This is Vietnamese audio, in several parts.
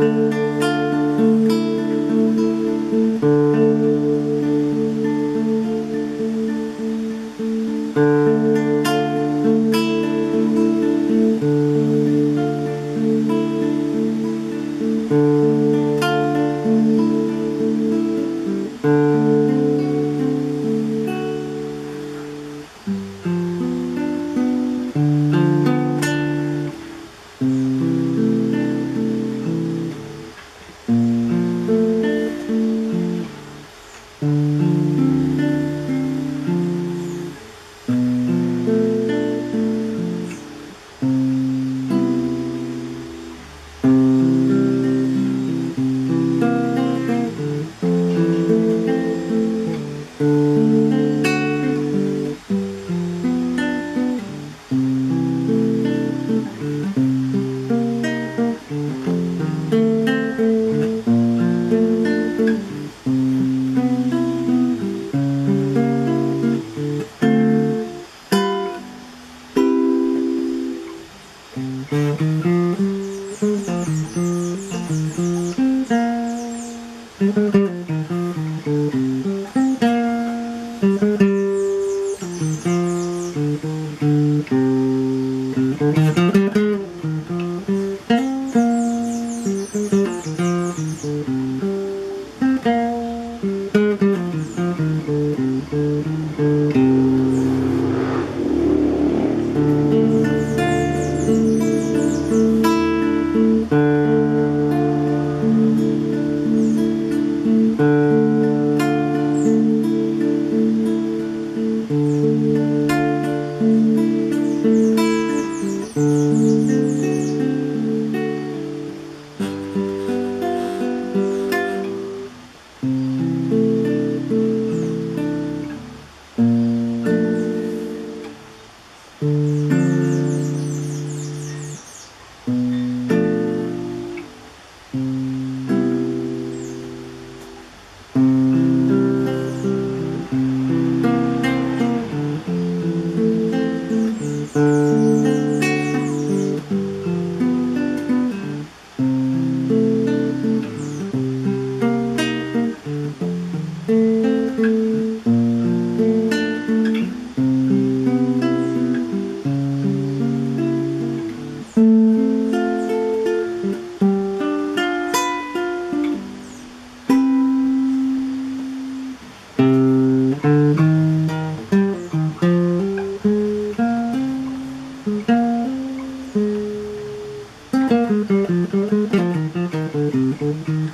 Música Thank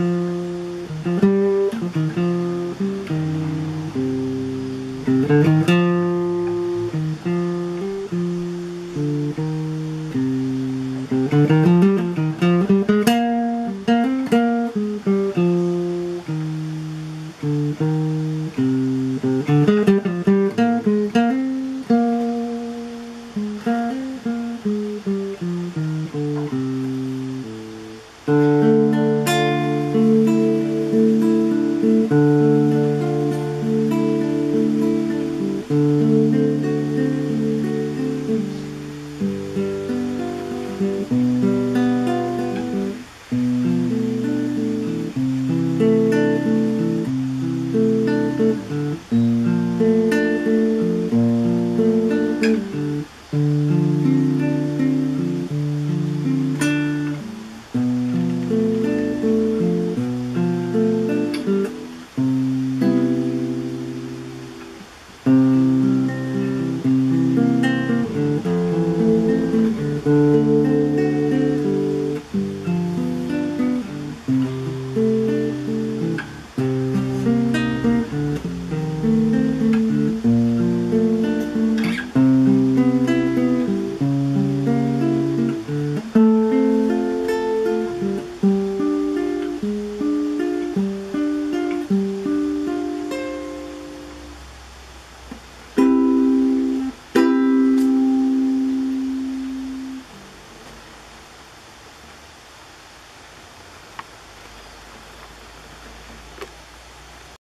you.